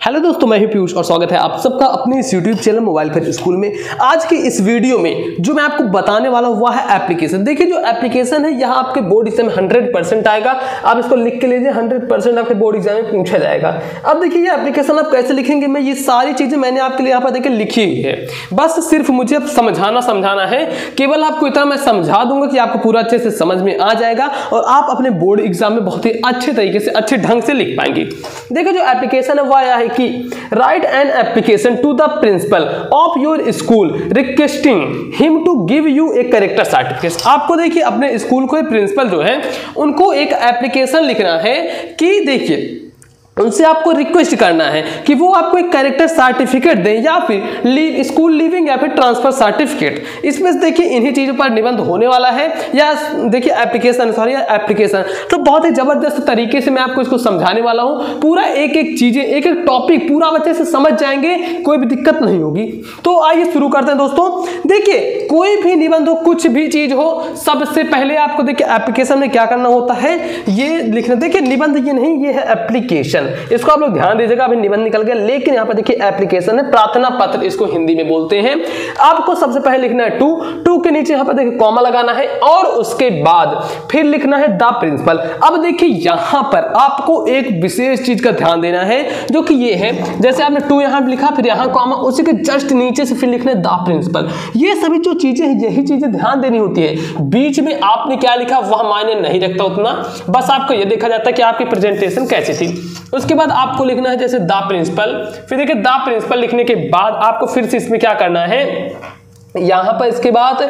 Hello दोस्तों, मैं ही पीयूष और स्वागत है आप सबका अपने इस यूट्यूब चैनल मोबाइल पर स्कूल में। आज के इस वीडियो में जो मैं आपको बताने वाला हूँ, वह है एप्लीकेशन देखिए, जो एप्लीकेशन है, यहाँ आपके बोर्ड एग्ज़ाम में हंड्रेड परसेंट आएगा। आप इसको लिख के लीजिए हंड्रेड परसेंट आपके बोर्ड एग्ज़ाम में पूछा जाएगा। अब देखिए, ये एप्लीकेशन आप कैसे लिखेंगे? मैं ये सारी चीज़ें मैंने आपके लिए यहाँ पर देखिए लिखी हुई है। बस सिर्फ़ मुझे अब समझाना समझाना है। केवल आपको इतना मैं समझा दूँगा कि आपको पूरा अच्छे से समझ में आ जाएगा और आप अपने बोर्ड एग्ज़ाम में बहुत ही अच्छे तरीके से, अच्छे ढंग से लिख पाएँगे। देखिए, जो एप्लीकेशन है, वह आया है कि write an application to the principal of your school requesting him to give you a character certificate आपको देखिए, अपने स्कूल को प्रिंसिपल जो है, उनको एक एप्लीकेशन लिखना है कि देखिए उनसे आपको रिक्वेस्ट करना है कि वो आपको एक कैरेक्टर सर्टिफिकेट दें या फिर लीव स्कूल लीविंग या फिर ट्रांसफ़र सर्टिफिकेट इसमें देखिए इन्हीं चीज़ों पर निबंध होने वाला है या देखिए एप्लीकेशन सॉरी एप्लीकेशन तो बहुत ही ज़बरदस्त तरीके से मैं आपको इसको समझाने वाला हूँ। पूरा एक एक चीज़ें, एक एक टॉपिक पूरा बच्चे से समझ जाएँगे, कोई भी दिक्कत नहीं होगी। तो आइए शुरू करते हैं दोस्तों। देखिए, कोई भी निबंध हो, कुछ भी चीज़ हो, सबसे पहले आपको देखिए एप्लीकेशन में क्या करना होता है? ये लिखना, देखिए निबंध ये नहीं, ये है एप्लीकेशन इसको आप लोग ध्यान दीजिएगा, अभी निबंध निकल गया, लेकिन यहाँ पर देखिए एप्लीकेशन है, प्रार्थना पत्र इसको हिंदी में बोलते हैं। आपको सबसे पहले लिखना है टू टू के नीचे यहाँ पर देखिए कॉमा लगाना है, और उसके बाद फिर लिखना है द प्रिंसिपल अब देखिए यहाँ पर आपको एक विशेष चीज़ का ध्यान देना है, जो कि ये है, जैसे आपने टू यहाँ लिखा, फिर यहाँ कॉमा उसी के जस्ट नीचे से फिर लिखना है द प्रिंसिपल ये सभी जो चीज़ें हैं, यही चीज़ें ध्यान देनी होती है। बीच में आपने क्या लिखा, वह मायने नहीं रखता उतना। बस आपको यह देखा जाता है कि आपकी प्रेजेंटेशन कैसी थी। उसके बाद आपको लिखना है जैसे द प्रिंसिपल। फिर देखिए, द प्रिंसिपल लिखने के बाद आपको फिर से इसमें क्या करना है? यहाँ पर इसके बाद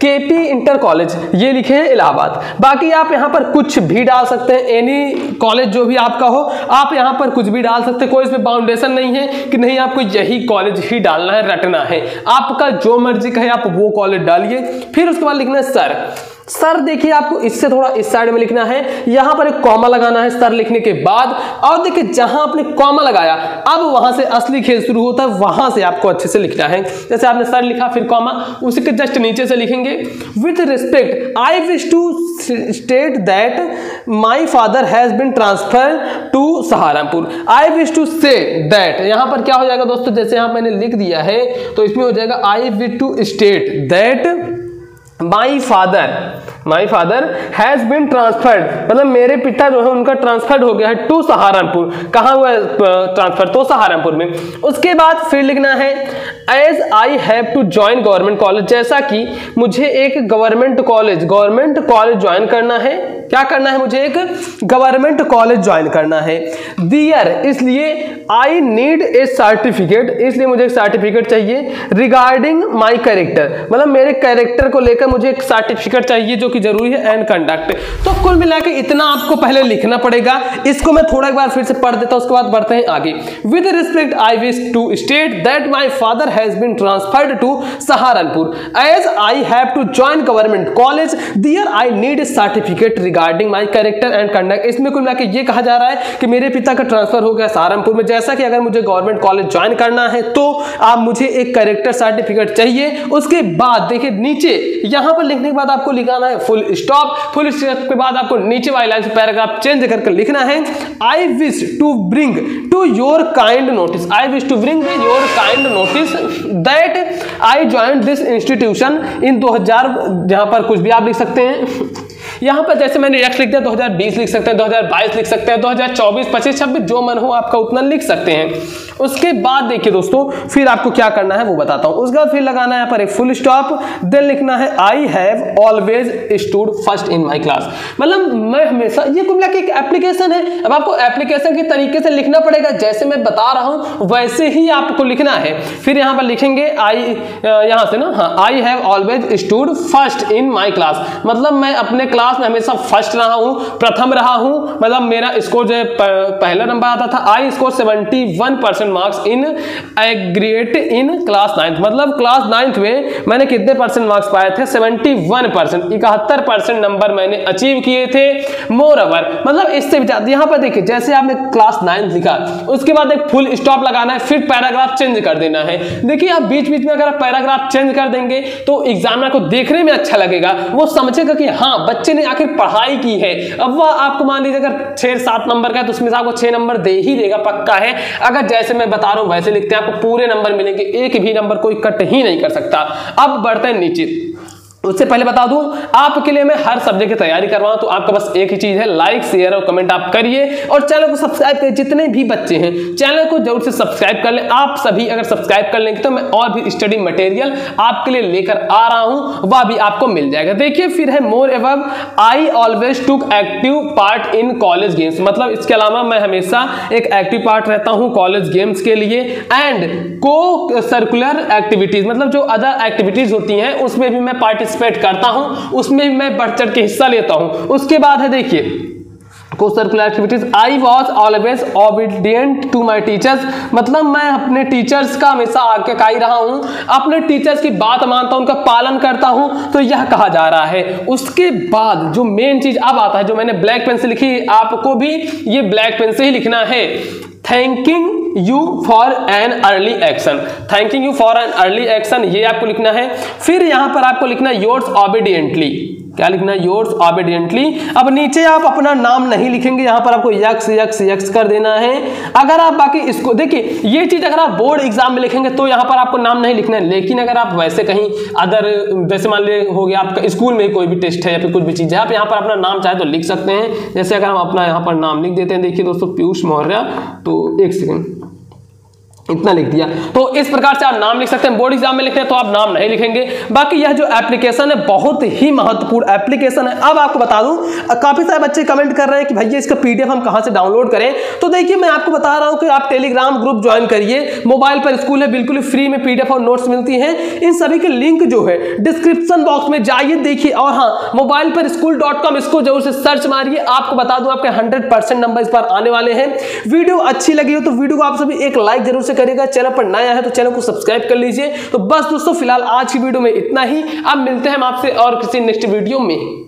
केपी इंटर कॉलेज, ये लिखे हैं इलाहाबाद। बाकी आप यहाँ पर कुछ भी डाल सकते हैं, एनी कॉलेज जो भी आपका हो, आप यहाँ पर कुछ भी डाल सकते हैं। कोई इसमें बाउंडेशन नहीं है कि नहीं, आपको यही कॉलेज ही डालना है, रटना है। आपका जो मर्ज़ी कहे, आप वो कॉलेज डालिए। फिर उसके बाद लिखना है, सर सर देखिए आपको इससे थोड़ा इस साइड में लिखना है। यहाँ पर एक कॉमा लगाना है सर लिखने के बाद। और देखिए, जहाँ आपने कॉमा लगाया, अब वहाँ से असली खेल शुरू होता है, वहाँ से आपको अच्छे से लिखना है। जैसे आपने सर लिखा, फिर कॉमा उसी के जस्ट नीचे से लिखेंगे। With respect I wish to state that my father has been transfer to Saharanpur. I wish to say that यहाँ पर क्या हो जाएगा दोस्तों? जैसे यहाँ मैंने लिख दिया है तो इसमें हो जाएगा I wish to state that my father my father has been transferred मतलब मेरे पिता जो है, उनका ट्रांसफर्ड हो गया है टू सहारनपुर। कहाँ हुआ ट्रांसफ़र तो सहारनपुर में। उसके बाद फिर लिखना है as I have to join government college जैसा कि मुझे एक government college government college join करना है। क्या करना है मुझे एक गवर्नमेंट कॉलेज ज्वाइन करना है। दियर इसलिए आई नीड ए सर्टिफिकेट इसलिए मुझे एक सर्टिफिकेट चाहिए। रिगार्डिंग माई कैरेक्टर मतलब मेरे कैरेक्टर को लेकर मुझे एक सर्टिफिकेट चाहिए जो कि ज़रूरी है एंड कंडक्ट तो कुल मिलाकर इतना आपको पहले लिखना पड़ेगा। इसको मैं थोड़ा एक बार फिर से पढ़ देता हूँ, उसके बाद बढ़ते हैं आगे। With respect I wish to state that my father has been transferred to Saharanpur as I have to join government college there I need certificate regarding my character and conduct इसमें कुल मिलाकर ये कहा जा रहा है कि मेरे पिता का ट्रांसफ़र हो गया सहारनपुर में। जैसा कि अगर मुझे गवर्नमेंट कॉलेज ज्वाइन करना है तो आप मुझे एक कैरेक्टर सर्टिफिकेट चाहिए। उसके बाद, देखिए नीचे, यहाँ पर लिखने के बाद आपको लिखाना है फुल स्टॉप फुल स्टॉप के बाद आपको नीचे वाली लाइन से पैराग्राफ चेंज करके लिखना है. I wish to bring to your kind notice I wish to bring your kind notice that I join this institution in 2000 जहाँ पर कुछ भी आप लिख सकते हैं. यहाँ पर जैसे मैंने एक्स लिख दिया 2020 लिख सकते हैं 2022 लिख सकते हैं 2024 25 26 जो मन हो आपका उतना लिख सकते हैं. उसके बाद देखिए दोस्तों, फिर आपको क्या करना है वो बताता हूँ। उसके बाद फिर लगाना है पर एक फुल स्टॉप देन लिखना है I have always stood first in my class मतलब मैं हमेशा, ये कुल मिला एक एप्लीकेशन है। अब आपको एप्लीकेशन के तरीके से लिखना पड़ेगा। जैसे मैं बता रहा हूँ, वैसे ही आपको लिखना है। फिर यहाँ पर लिखेंगे आई यहाँ से ना हाँ I have always stood first in my class मतलब मैं अपने क्लास में हमेशा फ़र्स्ट रहा हूँ, प्रथम रहा हूँ। मतलब मेरा स्कोर जो है पहला नंबर आता था। I score 71 percent marks in aggregate in class ninth मतलब क्लास नाइन्थ में मैंने कितने परसेंट मार्क्स पाए थे? 71 परसेंट इकहत्तर परसेंट नंबर मैंने अचीव किए थे। मोर ओवर मतलब इससे भी ज़्यादा, यहाँ पर देखिए, जैसे आपने क्लास नाइन्थ लिखा, उसके बाद एक फुल स्टॉप लगाना है, फिर पैराग्राफ चेंज कर देना है। देखिए, आप बीच बीच में अगर आप पैराग्राफ चेंज कर देंगे तो एग्जामिनर को देखने में अच्छा लगेगा। वो समझेगा कि हाँ बच्चे ने आखिर पढ़ाई की है। अब वह आपको मान लीजिए, अगर छह सात नंबर का है तो उसमें से आपको छह नंबर दे ही देगा, पक्का है। अगर जैसे जैसे मैं बता रहा हूँ, वैसे लिखते हैं, आपको पूरे नंबर मिलेंगे, एक भी नंबर कोई कट ही नहीं कर सकता। अब बढ़ते हैं नीचे। उससे पहले बता दूँ, आपके लिए मैं हर सब्जेक्ट की तैयारी कर रहा हूँ तो आपका बस एक ही चीज़ है लाइक शेयर और कमेंट आप करिए, और चैनल को सब्सक्राइब करिए, जितने भी बच्चे हैं, चैनल को ज़रूर से सब्सक्राइब कर ले। आप सभी अगर सब्सक्राइब कर लेंगे तो मैं और भी स्टडी मटेरियल आपके लिए लेकर आ रहा हूँ, वह भी आपको मिल जाएगा। देखिए, फिर है moreover I always took active part in college games मतलब इसके अलावा मैं हमेशा एक एक्टिव पार्ट रहता हूँ कॉलेज गेम्स के लिए एंड को सर्कुलर एक्टिविटीज़ मतलब जो अदर एक्टिविटीज़ होती हैं, उसमें भी मैं पार्टिसिपेट पार्टिसिपेट करता हूँ, उसमें मैं बढ़ चढ़ के हिस्सा लेता हूँ। उसके बाद है देखिए circular activities I was always obedient to my teachers मतलब मैं अपने टीचर्स का हमेशा आगे ही रहा हूँ, अपने टीचर्स की बात मानता हूँ, उनका पालन करता हूँ तो यह कहा जा रहा है। उसके बाद जो मेन चीज़ अब आता है, जो मैंने ब्लैक पेन से लिखी, आपको भी ये ब्लैक पेन से ही लिखना है। Thanking you for an early action thanking you for an early action ये आपको लिखना है। फिर यहाँ पर आपको लिखना योर्स ऑबिडियंटली क्या लिखना है? योर्स ऑबिडियंटली अब नीचे आप अपना नाम नहीं लिखेंगे, यहाँ पर आपको यक्स यक्स यक्स कर देना है। अगर आप बाकी इसको, देखिए, ये चीज़ अगर आप बोर्ड एग्ज़ाम में लिखेंगे तो यहाँ पर आपको नाम नहीं लिखना है। लेकिन अगर आप वैसे कहीं अदर जैसे मान लीजिए, हो गया आपका स्कूल में कोई भी टेस्ट है या फिर कुछ भी चीज़ है, आप यहाँ पर अपना नाम चाहे तो लिख सकते हैं। जैसे अगर हम अपना यहाँ पर नाम लिख देते हैं, देखिए दोस्तों, पीयूष मौर्य तो एक सेकेंड इतना लिख दिया। तो इस प्रकार से आप नाम लिख सकते हैं, बोर्ड एग्ज़ाम में लिखते हैं तो आप नाम नहीं लिखेंगे। बाकी यह जो एप्लीकेशन है, बहुत ही महत्वपूर्ण एप्लीकेशन है। अब आपको बता दूँ, काफ़ी सारे बच्चे कमेंट कर रहे हैं कि भैया, इसका पीडीएफ हम कहाँ से डाउनलोड करें? तो देखिए, मैं आपको बता रहा हूँ कि आप टेलीग्राम ग्रुप ज्वाइन करिए। मोबाइल पर स्कूल है, बिल्कुल फ्री में पीडीएफ और नोट्स मिलती हैं। इन सभी के लिंक जो है, डिस्क्रिप्शन बॉक्स में जाइए, देखिए। और हाँ मोबाइल पर स्कूल इसको ज़रूर से सर्च मारिए। आपको बता दूँ, आपके हंड्रेड नंबर इस पर आने वाले हैं। वीडियो अच्छी लगी हो तो वीडियो को आप सभी एक लाइक ज़रूर से करेगा, चैनल पर नया है तो चैनल को सब्सक्राइब कर लीजिए। तो बस दोस्तों, फ़िलहाल आज की वीडियो में इतना ही। अब मिलते हैं हम आपसे और किसी नेक्स्ट वीडियो में।